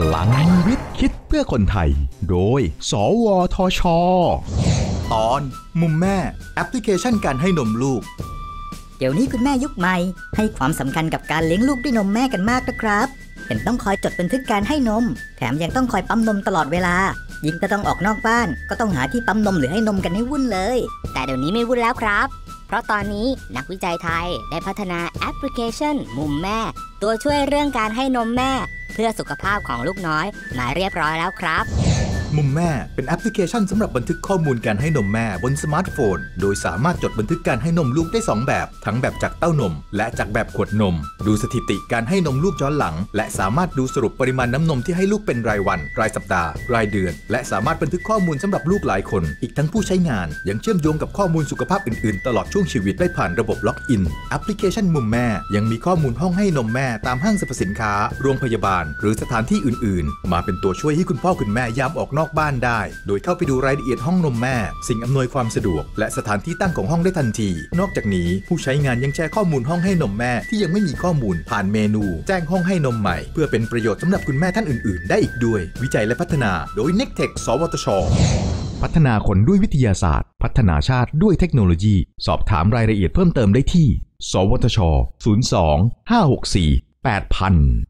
พลังวิทย์คิดเพื่อคนไทย โดย สวทช ตอน มุมแม่แอปพลิเคชันการให้นมลูก เดี๋ยวนี้คุณแม่ยุคใหม่ ให้ความสำคัญกับการเลี้ยงลูกด้วยนมแม่กันมากนะครับ เห็นต้องคอยจดบันทึกการให้นม แถมยังต้องคอยปั๊มนมตลอดเวลา ยิ่งจะต้องออกนอกบ้าน ก็ต้องหาที่ปั๊มนมหรือให้นมกันให้วุ่นเลย แต่เดี๋ยวนี้ไม่วุ่นแล้วครับ เพราะตอนนี้นักวิจัยไทยได้พัฒนาแอปพลิเคชัน มุมแม่ ตัวช่วยเรื่องการให้นมแม่เพื่อสุขภาพของลูกน้อยมาเรียบร้อยแล้วครับ มุมแม่เป็นแอปพลิเคชันสำหรับบันทึกข้อมูลการให้นมแม่บนสมาร์ทโฟน โดยสามารถจดบันทึกการให้นมลูกได้ 2 แบบ ทั้งแบบจากเต้านม และจากแบบขวดนม ดูสถิติการให้นมลูกย้อนหลัง และสามารถดูสรุปปริมาณน้ำนมที่ให้ลูกเป็นรายวัน รายสัปดาห์ รายเดือน และสามารถบันทึกข้อมูลสำหรับลูกหลายคน อีกทั้งผู้ใช้งาน ยังเชื่อมโยงกับข้อมูลสุขภาพอื่นๆ ตลอดช่วงชีวิตได้ผ่านระบบล็อกอินแอปพลิเคชันมุมแม่ ยังมีข้อมูลห้องให้นมแม่ตามห้างสรรพสินค้า โรงพยาบาล หรือสถานที่อื่น ๆ มาเป็นตัวช่วยให้คุณพ่อคุณแม่ยามออกนอกบ้านได้ โดยเข้าไปดูรายละเอียดห้องนมแม่ สิ่งอำนวยความสะดวก และสถานที่ตั้งของห้องได้ทันที นอกจากนี้ผู้ใช้งานยังแชร์ข้อมูลห้องให้นมแม่ที่ยังไม่มีข้อมูลผ่านเมนู แจ้งห้องให้นมใหม่ เพื่อเป็นประโยชน์สำหรับคุณแม่ท่านอื่น ๆ ได้อีกด้วย วิจัยและพัฒนา โดย n e c t e c h สวทชพัฒนาคนด้วยวิทยาศาสตร์ พัฒนาชาติด้วยเทคโนโลยี สอบถามรายละเอียดเพิ่มเติมได้ที่ สวทช 02 564 8000